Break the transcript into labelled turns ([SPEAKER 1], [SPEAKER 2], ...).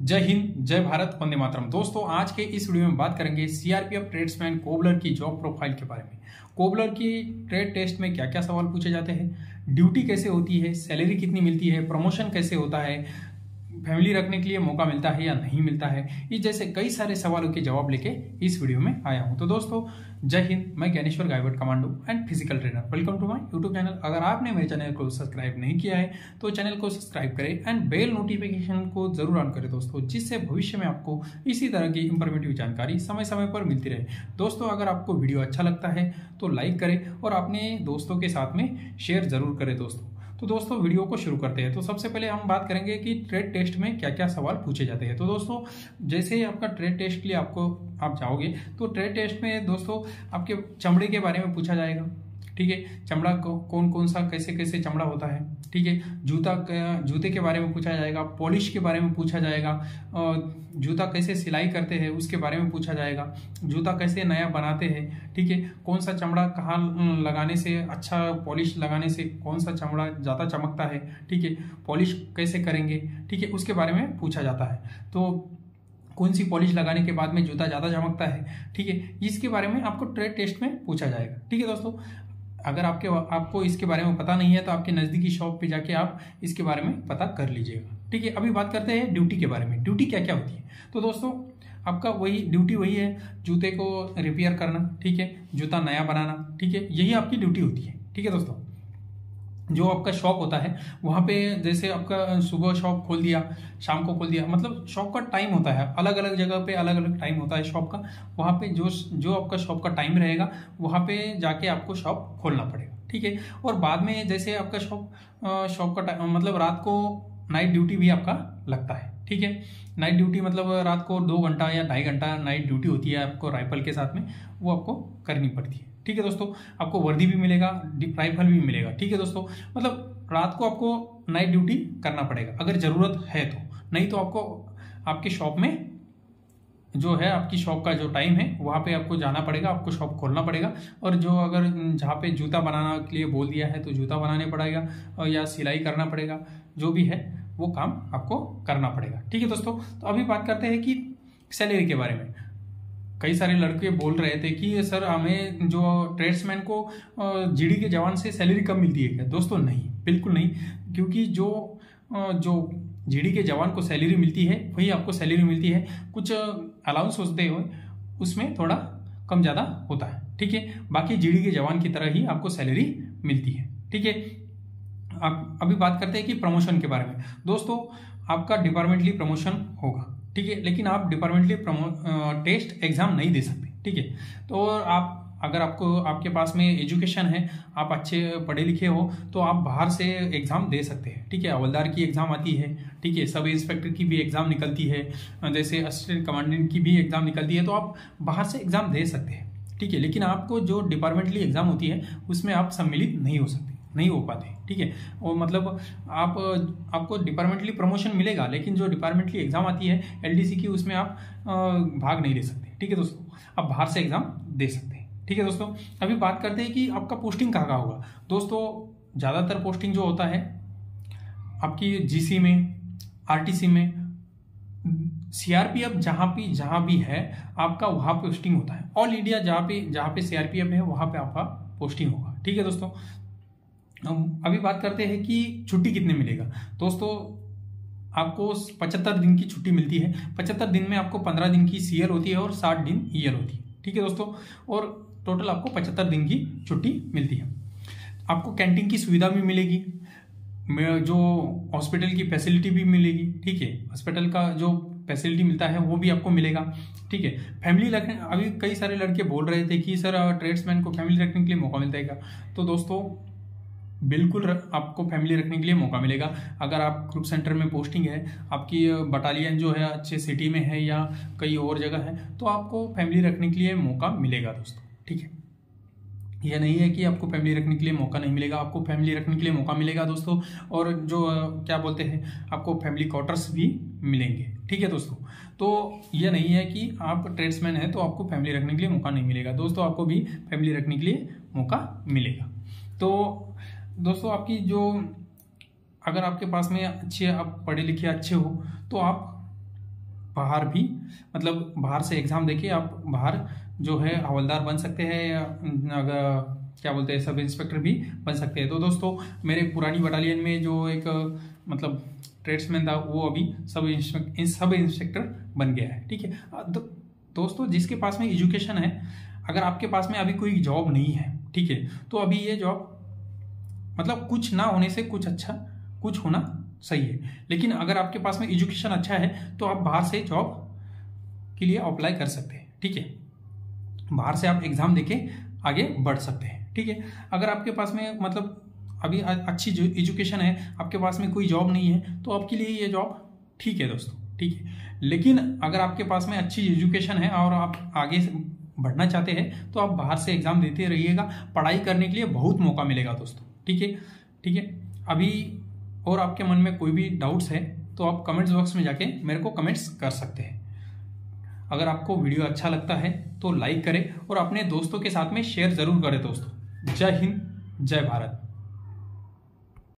[SPEAKER 1] जय हिंद, जय भारत, वंदे मातरम। दोस्तों, आज के इस वीडियो में बात करेंगे सीआरपीएफ ट्रेड्समैन कोबलर की जॉब प्रोफ़ाइल के बारे में। कोबलर की ट्रेड टेस्ट में क्या क्या सवाल पूछे जाते हैं ड्यूटी कैसे होती है सैलरी कितनी मिलती है प्रमोशन कैसे होता है फैमिली रखने के लिए मौका मिलता है या नहीं मिलता है इस जैसे कई सारे सवालों के जवाब लेके इस वीडियो में आया हूँ। तो दोस्तों, जय हिंद, मैं Gyaneshwar Gaikwad commando and physical trainer welcome to my YouTube channel अगर आपने मेरे चैनल को सब्सक्राइब नहीं किया है तो चैनल को सब्सक्राइब करें एंड बेल नोटिफिकेशन को ज़रूर ऑन करें दोस्तों, जिससे भविष्य में आपको इसी तरह की इंफॉर्मेटिव जानकारी समय समय पर मिलती रहे। दोस्तों, अगर आपको वीडियो अच्छा लगता है तो लाइक करें और अपने दोस्तों के साथ में शेयर ज़रूर करें दोस्तों। तो दोस्तों, वीडियो को शुरू करते हैं। तो सबसे पहले हम बात करेंगे कि ट्रेड टेस्ट में क्या क्या सवाल पूछे जाते हैं। तो दोस्तों, जैसे ही आपका ट्रेड टेस्ट के लिए आपको आप जाओगे तो ट्रेड टेस्ट में दोस्तों, आपके चमड़े के बारे में पूछा जाएगा। ठीक है? चमड़ा को कौन कौन सा कैसे कैसे चमड़ा होता है? ठीक है? जूता जूते के बारे में पूछा जाएगा, पॉलिश के बारे में पूछा जाएगा जूता कैसे सिलाई करते हैं उसके बारे में पूछा जाएगा। जूता कैसे नया बनाते हैं? ठीक है? कौन सा चमड़ा कहाँ लगाने से अच्छा पॉलिश लगाने से कौन सा चमड़ा ज़्यादा चमकता है? ठीक है? पॉलिश कैसे करेंगे? ठीक है? उसके बारे में पूछा जाता है। तो कौन सी पॉलिश लगाने के बाद में जूता ज़्यादा चमकता है? ठीक है? इसके बारे में आपको ट्रेड टेस्ट में पूछा जाएगा। ठीक है दोस्तों? अगर आपके, आपको इसके बारे में पता नहीं है तो आपके नज़दीकी शॉप पे जाके आप इसके बारे में पता कर लीजिएगा। ठीक है, अभी बात करते हैं ड्यूटी के बारे में। ड्यूटी क्या क्या होती है? तो दोस्तों, आपका वही, ड्यूटी वही है, जूते को रिपेयर करना, ठीक है, जूता नया बनाना, ठीक है, यही आपकी ड्यूटी होती है। ठीक है दोस्तों? जो आपका शॉप होता है, वहाँ पे जैसे आपका सुबह शॉप खोल दिया, शाम को खोल दिया मतलब शॉप का टाइम होता है अलग अलग जगह पे अलग अलग टाइम होता है शॉप का, वहाँ पे जो जो आपका शॉप का टाइम रहेगा, वहाँ पे जाके आपको शॉप खोलना पड़ेगा, ठीक है? और बाद में जैसे आपका शॉप शॉप का टाइम मतलब रात को नाइट ड्यूटी भी आपका लगता है, ठीक है? नाइट ड्यूटी मतलब रात को दो घंटा या ढाई घंटा नाइट ड्यूटी होती है आपको राइफल के साथ में, वो आपको करनी पड़ती है। ठीक है दोस्तों? आपको वर्दी भी मिलेगा राइफल भी मिलेगा, ठीक है दोस्तों? मतलब रात को आपको नाइट ड्यूटी करना पड़ेगा, अगर ज़रूरत है तो। नहीं तो आपको, आपके शॉप में जो है, आपकी शॉप का जो टाइम है, वहाँ पे आपको जाना पड़ेगा, आपको शॉप खोलना पड़ेगा। और जो अगर जहाँ पे जूता बनाना के लिए बोल दिया है तो जूता बनाने पड़ेगा और या सिलाई करना पड़ेगा, जो भी है, वो काम आपको करना पड़ेगा। ठीक है दोस्तों? तो अभी बात करते हैं कि सैलरी के बारे में। कई सारे लड़के बोल रहे थे कि, सर, हमें जो ट्रेड्समैन को जीडी के जवान से सैलरी कम मिलती है क्या? दोस्तों, नहीं, बिल्कुल नहीं, क्योंकि जो जो जीडी के जवान को सैलरी मिलती है, वही आपको सैलरी मिलती है। कुछ अलाउंस होते हुए उसमें थोड़ा कम ज़्यादा होता है, ठीक है? बाकी जीडी के जवान की तरह ही आपको सैलरी मिलती है, ठीक है? आप अभी बात करते हैं कि प्रमोशन के बारे में। दोस्तों, आपका डिपार्टमेंटली प्रमोशन होगा। ठीक है, लेकिन आप डिपार्टमेंटली प्रमो टेस्ट एग्ज़ाम नहीं दे सकते, ठीक है? तो आप, अगर आपको, आपके पास में एजुकेशन है, आप अच्छे पढ़े लिखे हो तो आप बाहर से एग्ज़ाम दे सकते हैं, ठीक है? हवलदार की एग्ज़ाम आती है, ठीक है? सब इंस्पेक्टर की भी एग्ज़ाम निकलती है, जैसे असिस्टेंट कमांडेंट की भी एग्ज़ाम निकलती है तो आप बाहर से एग्ज़ाम दे सकते हैं, ठीक है? लेकिन आपको जो डिपार्टमेंटली एग्ज़ाम होती है, उसमें आप सम्मिलित नहीं हो सकते। नहीं हो पाते, ठीक है? और मतलब आप, आपको डिपार्टमेंटली प्रमोशन मिलेगा, लेकिन जो डिपार्टमेंटली एग्ज़ाम आती है एलडीसी की, उसमें आप भाग नहीं ले सकते, ठीक है दोस्तों? आप बाहर से एग्ज़ाम दे सकते हैं, ठीक है दोस्तों? अभी बात करते हैं कि आपका पोस्टिंग कहाँ कहाँ होगा। दोस्तों, ज़्यादातर पोस्टिंग जो होता है, आपकी जीसी में आरटीसी में सीआरपीएफ जहाँ भी जहाँ भी है, आपका वहाँ पोस्टिंग होता है। ऑल इंडिया जहाँ पे जहाँ पे सीआरपीएफ है, वहाँ पे आपका पोस्टिंग होगा, ठीक है दोस्तों? हम अभी बात करते हैं कि छुट्टी कितने मिलेगा। दोस्तों, आपको पचहत्तर दिन की छुट्टी मिलती है। पचहत्तर दिन में आपको पंद्रह दिन की सीयर होती है और साठ दिन ईयर होती है। ठीक है दोस्तों? और टोटल आपको पचहत्तर दिन की छुट्टी मिलती है। आपको कैंटीन की सुविधा भी मिलेगी। जो हॉस्पिटल की फैसिलिटी भी मिलेगी। ठीक है? हॉस्पिटल का जो फैसिलिटी मिलता है, वो भी आपको मिलेगा। ठीक है? फैमिली रखने, अभी कई सारे लड़के बोल रहे थे कि, सर, ट्रेड्समैन को फैमिली रखने के लिए मौका मिलता है क्या? तो दोस्तों बिल्कुल आपको फैमिली रखने के लिए मौका मिलेगा। अगर आप ग्रुप सेंटर में पोस्टिंग है, आपकी बटालियन जो है, अच्छे सिटी में है या कई और जगह है तो आपको फैमिली रखने के लिए मौका मिलेगा दोस्तों, ठीक है? यह नहीं है कि आपको फैमिली रखने के लिए मौका नहीं मिलेगा, आपको फैमिली रखने के लिए मौका मिलेगा दोस्तों, और जो क्या बोलते हैं, आपको फैमिली क्वार्टर्स भी मिलेंगे, ठीक है दोस्तों? तो यह नहीं है कि आप ट्रेड्समैन हैं तो आपको फैमिली रखने के लिए मौका नहीं मिलेगा। दोस्तों, आपको भी फैमिली रखने के लिए मौका मिलेगा। तो दोस्तों, आपकी जो अगर आपके पास में अच्छे आप पढ़े लिखे अच्छे हो तो आप बाहर भी मतलब बाहर से एग्ज़ाम देके आप बाहर जो है हवलदार बन सकते हैं या अगर क्या बोलते हैं सब इंस्पेक्टर भी बन सकते हैं। तो दोस्तों, मेरे पुरानी बटालियन में जो एक मतलब ट्रेड्समैन था, वो अभी सब इंस्पेक्टर सब इंस्पेक्टर बन गया है, ठीक है? दोस्तों, जिसके पास में एजुकेशन है, अगर आपके पास में अभी कोई जॉब नहीं है, ठीक है? तो अभी ये जॉब मतलब कुछ ना होने से कुछ अच्छा कुछ होना सही है। लेकिन अगर आपके पास में एजुकेशन अच्छा है तो आप बाहर से जॉब के लिए अप्लाई कर सकते हैं, ठीक है? बाहर से आप एग्ज़ाम देके आगे बढ़ सकते हैं, ठीक है? अगर आपके पास में मतलब अभी अच्छी जो एजुकेशन है, आपके पास में कोई जॉब नहीं है तो आपके लिए ये जॉब ठीक है दोस्तों, ठीक है? लेकिन अगर आपके पास में अच्छी एजुकेशन है और आप आगे बढ़ना चाहते हैं तो आप बाहर से एग्ज़ाम देते रहिएगा। पढ़ाई करने के लिए बहुत मौका मिलेगा दोस्तों। ठीक है? ठीक है? अभी और आपके मन में कोई भी डाउट्स है तो आप कमेंट्स बॉक्स में जाके मेरे को कमेंट्स कर सकते हैं। अगर आपको वीडियो अच्छा लगता है तो लाइक करें और अपने दोस्तों के साथ में शेयर ज़रूर करें दोस्तों। जय हिंद, जय भारत।